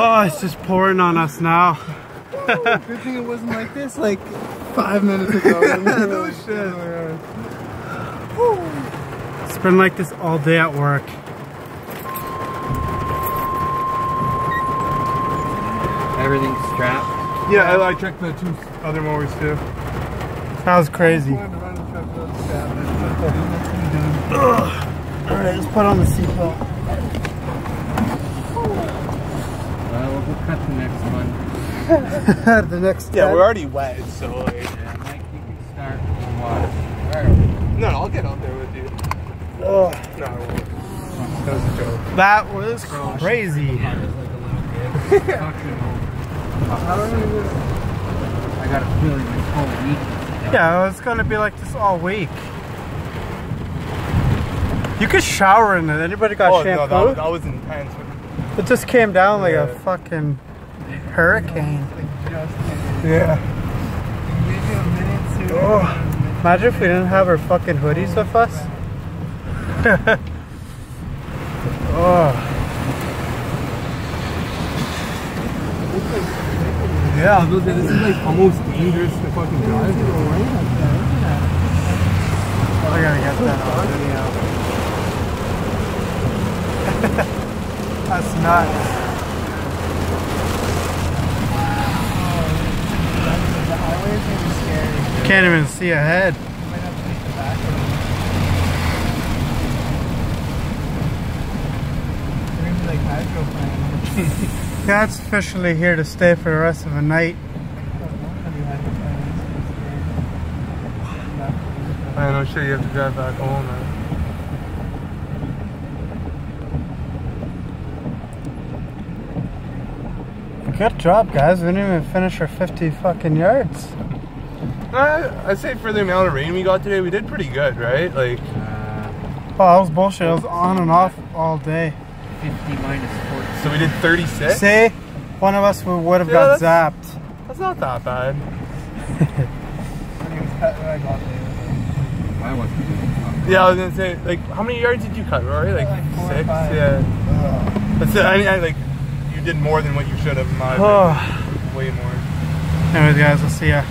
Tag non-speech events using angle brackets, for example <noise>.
Oh, it's just pouring on us now. Oh, good thing it wasn't like this like five minutes ago. <laughs> Oh, no shit. It's been like this all day at work. Everything's strapped. Yeah, I, I checked the two other mowers too. That was crazy. Going to run the truck without the strap. Alright, let's put on the seatbelt. Well, we'll go cut the next one. <laughs> the next Yeah, step. we're already wet, so like. Yeah, Mike, you can start and watch. No, no, I'll get out there with you. Oh, No, I won't. That was a joke. that was crazy. I got a feeling this whole week. Yeah, it's gonna be like this all week. You could shower in it. Anybody got Oh, no, shampoo? that, that was intense. It just came down like a fucking hurricane. Yeah. Maybe a minute, two. Oh, imagine if we didn't have our fucking hoodies with us. <laughs> oh. Yeah, this is like almost dangerous to fucking drive. Oh, I gotta get that on video. <laughs> That's nuts. The highways are be scary. Can't even see ahead. You might have to take the back road. They're gonna be like hydroplanes. Yeah, it's officially here to stay for the rest of the night. I know, sure you have to drive back home, man. Good job, guys. We didn't even finish our 50 fucking yards. Uh, I'd say for the amount of rain we got today, we did pretty good, right? Like, Oh, that was bullshit. It was on and off all day. 50 minus 40. so we did 36. Say One of us would would have Yeah, got that's- zapped. That's not that bad. <laughs> I wasn't Yeah, I was gonna say, like, how many yards did you cut, Rory? Like, Like six? Yeah. That's it. I mean, I, like, you did more than what you should have. in my <sighs> opinion. Oh. Way more. Anyways, guys, I'll see ya.